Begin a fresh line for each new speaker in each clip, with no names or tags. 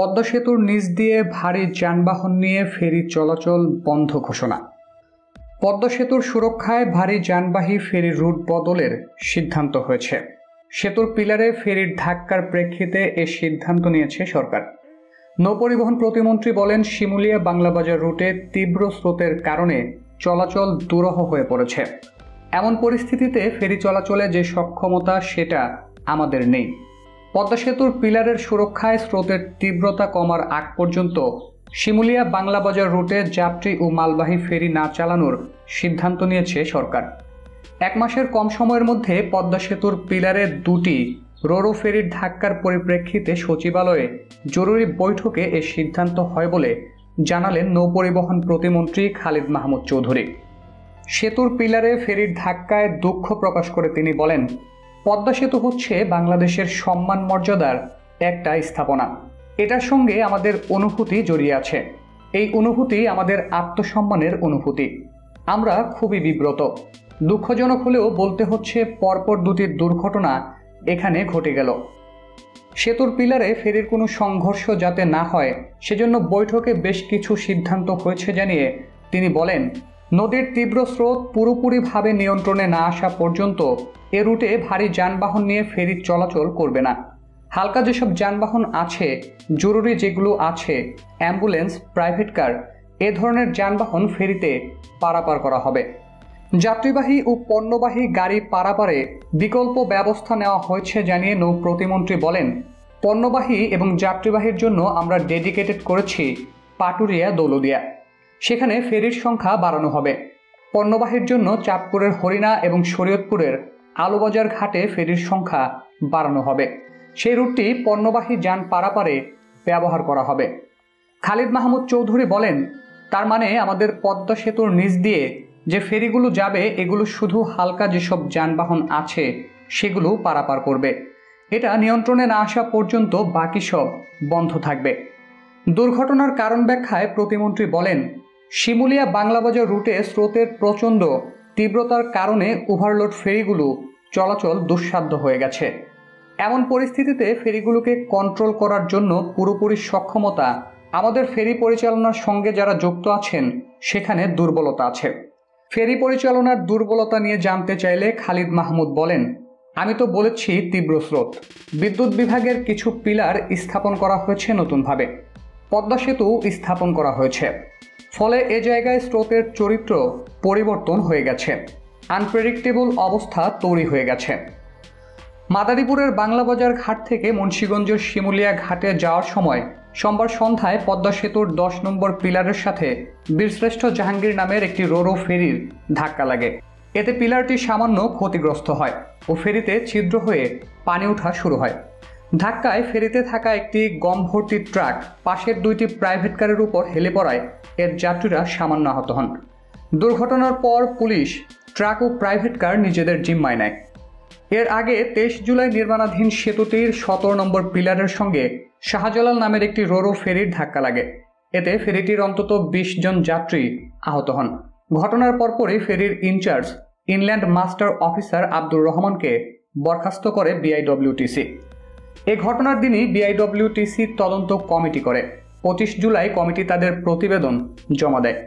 পদ্মা সেতুর নিচ দিয়ে ভারী যানবাহন নিয়ে ফেরি চলাচল বন্ধ ঘোষণা। পদ্মা সেতুর সুরক্ষায় ভারী যানবাহী ফেরির রুট বদলের সিদ্ধান্ত হয়েছে। সেতুর পিলারে ফেরির ধাক্কার প্রেক্ষিতে এ সিদ্ধান্ত নিয়েছে সরকার। নৌপরিবহন প্রতিমন্ত্রী বলেন, শিমুলিয়া বাংলাবাজার রুটে তীব্র স্রোতের কারণে চলাচল দুরহ হয়ে পড়েছে। এমন পরিস্থিতিতে ফেরি চলাচলে যে সক্ষমতা, সেটা আমাদের নেই। পদ্মা সেতুর পিলারের সুরক্ষায় স্রোতের তীব্রতা কমার আগ পর্যন্ত শিমুলিয়া বাংলাবাজার রুটে যাত্রী ও মালবাহী ফেরি না চালানোর সিদ্ধান্ত নিয়েছে সরকার। এক মাসের কম সময়ের মধ্যে পদ্মা সেতুর পিলারে দুটি রোরো ফেরির ধাক্কার পরিপ্রেক্ষিতে সচিবালয়ে জরুরি বৈঠকে এ সিদ্ধান্ত হয় বলে জানালেন নৌপরিবহন প্রতিমন্ত্রী খালিদ মাহমুদ চৌধুরী। সেতুর পিলারে ফেরির ধাক্কায় দুঃখ প্রকাশ করে তিনি বলেন পদ্মা সেতু হচ্ছে বাংলাদেশের সম্মান মর্যাদার একটা স্থাপনা। এটার সঙ্গে আমাদের অনুভূতি জড়িয়ে আছে। এই অনুভূতি আমাদের আত্মসম্মানের অনুভূতি। আমরা খুবই বিব্রত। দুঃখজনক হলেও বলতে হচ্ছে পরপর দুটি দুর্ঘটনা এখানে ঘটে গেল। সেতুর পিলারে ফেরির কোনো সংঘর্ষ যাতে না হয়, সেজন্য বৈঠকে বেশ কিছু সিদ্ধান্ত হয়েছে জানিয়ে তিনি বলেন নদীর তীব্র স্রোত পুরোপুরিভাবে নিয়ন্ত্রণে না আসা পর্যন্ত এ রুটে ভারী যানবাহন নিয়ে ফেরি চলাচল করবে না। হালকা যেসব যানবাহন আছে, জরুরি যেগুলো আছে, অ্যাম্বুলেন্স, প্রাইভেট কার, এ ধরনের যানবাহন ফেরিতে পারাপার করা হবে। যাত্রীবাহী ও পণ্যবাহী গাড়ি পারাপারে বিকল্প ব্যবস্থা নেওয়া হয়েছে জানিয়ে নৌ প্রতিমন্ত্রী বলেন, পণ্যবাহী এবং যাত্রীবাহীর জন্য আমরা ডেডিকেটেড করেছি পাটুরিয়া দৌলদিয়া সেখানে ফেরির সংখ্যা বাড়ানো হবে। পণ্যবাহীর জন্য চাঁদপুরের হরিণা এবং শরীয়তপুরের আলুবাজার ঘাটে ফেরির সংখ্যা বাড়ানো হবে। সেই রুটটি পণ্যবাহী যান পারাপারে ব্যবহার করা হবে। খালিদ মাহমুদ চৌধুরী বলেন, তার মানে আমাদের পদ্মা সেতুর নিচ দিয়ে যে ফেরিগুলো যাবে, এগুলো শুধু হালকা যেসব যানবাহন আছে, সেগুলো পারাপার করবে। এটা নিয়ন্ত্রণে না আসা পর্যন্ত বাকি সব বন্ধ থাকবে। দুর্ঘটনার কারণ ব্যাখ্যায় প্রতিমন্ত্রী বলেন শিমুলিয়া বাংলাবাজার রুটে স্রোতের প্রচণ্ড তীব্রতার কারণে ওভারলোড ফেরিগুলো চলাচল দুঃসাধ্য হয়ে গেছে। এমন পরিস্থিতিতে ফেরিগুলোকে কন্ট্রোল করার জন্য পুরোপুরি সক্ষমতা আমাদের ফেরি পরিচালনার সঙ্গে যারা যুক্ত আছেন, সেখানে দুর্বলতা আছে। ফেরি পরিচালনার দুর্বলতা নিয়ে জানতে চাইলে খালিদ মাহমুদ বলেন, আমি তো বলেছি তীব্র স্রোত। বিদ্যুৎ বিভাগের কিছু পিলার স্থাপন করা হয়েছে নতুনভাবে। পদ্মা সেতু স্থাপন করা হয়েছে। ফলে এ জায়গায় স্রোতের চরিত্র পরিবর্তন হয়ে গেছে। আনপ্রেডিক্টেবল অবস্থা তৈরি হয়ে গেছে। মাদারীপুরের বাংলাবাজার ঘাট থেকে মুন্সীগঞ্জের শিমুলিয়া ঘাটে যাওয়ার সময় সোমবার সন্ধ্যায় পদ্মা সেতুর দশ নম্বর পিলারের সাথে বীরশ্রেষ্ঠ জাহাঙ্গীর নামের একটি রোরো ফেরির ধাক্কা লাগে। এতে পিলারটি সামান্য ক্ষতিগ্রস্ত হয় ও ফেরিতে ছিদ্র হয়ে পানি ওঠা শুরু হয়। ধাক্কায় ফেরিতে থাকা একটি গম ভর্তি ট্রাক পাশের দুইটি প্রাইভেট কারের উপর হেলে পড়ায়। এর যাত্রীরা সামান্য আহত হন। দুর্ঘটনার পর পুলিশ ট্রাক ও প্রাইভেট কার নিজেদের জিম্মায় নেয়। এর আগে তেইশ জুলাই নির্মাণাধীন সেতুটির সতেরো নম্বর পিলারের সঙ্গে শাহজালাল নামের একটি রোরো ফেরির ধাক্কা লাগে। এতে ফেরিটির অন্তত বিশ জন যাত্রী আহত হন। ঘটনার পরপরই ফেরির incharge, inland master officer Abdur রহমানকে বরখাস্ত করে বিআইডব্লিউটিসি। এ ঘটনার দিনই বিআইডব্লিউটিসি তদন্ত কমিটি করে। পঁচিশ জুলাই কমিটি তাদের প্রতিবেদন জমা দেয়।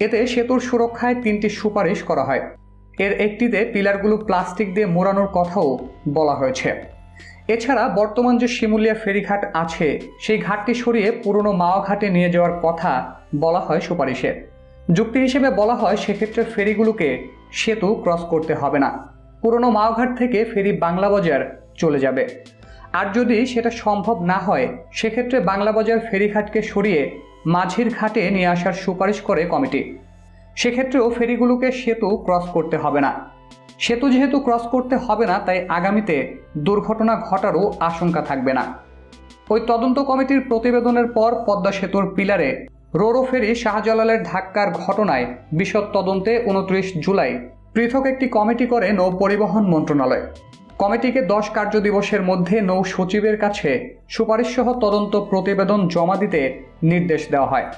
এতে সেতুর সুরক্ষায় তিনটি সুপারিশ করা হয়। এর একটিতে পিলারগুলো প্লাস্টিক দিয়ে মোড়ানোর কথাও বলা হয়েছে। এছাড়া বর্তমান যে শিমুলিয়া ফেরিঘাট আছে, সেই ঘাটটি সরিয়ে পুরনো মাওয়া ঘাটে নিয়ে যাওয়ার কথা বলা হয় সুপারিশে। যুক্তি হিসেবে বলা হয়, সেক্ষেত্রে ফেরিগুলোকে সেতু ক্রস করতে হবে না। পুরনো মাওঘাট থেকে ফেরি বাংলা বাজার চলে যাবে। আর যদি সেটা সম্ভব না হয়, সেক্ষেত্রে বাংলা বাজার ফেরিঘাটকে সরিয়ে মাঝির ঘাটে নিয়ে আসার সুপারিশ করে কমিটি। সেক্ষেত্রেও ফেরিগুলোকে সেতু ক্রস করতে হবে না। সেতু যেহেতু ক্রস করতে হবে না, তাই আগামীতে দুর্ঘটনা ঘটারও আশঙ্কা থাকবে না। ওই তদন্ত কমিটির প্রতিবেদনের পর পদ্মা সেতুর পিলারে রোরো ফেরি শাহজালালের ধাক্কার ঘটনায় বিশদ তদন্তে উনত্রিশ জুলাই পৃথক একটি কমিটি করে নৌ পরিবহন মন্ত্রণালয়। কমিটিকে দশ কার্য দিবসের মধ্যে নৌ সচিবের কাছে সুপারিশসহ তদন্ত প্রতিবেদন জমা দিতে নির্দেশ দেওয়া হয়।